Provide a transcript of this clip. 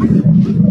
Thank you.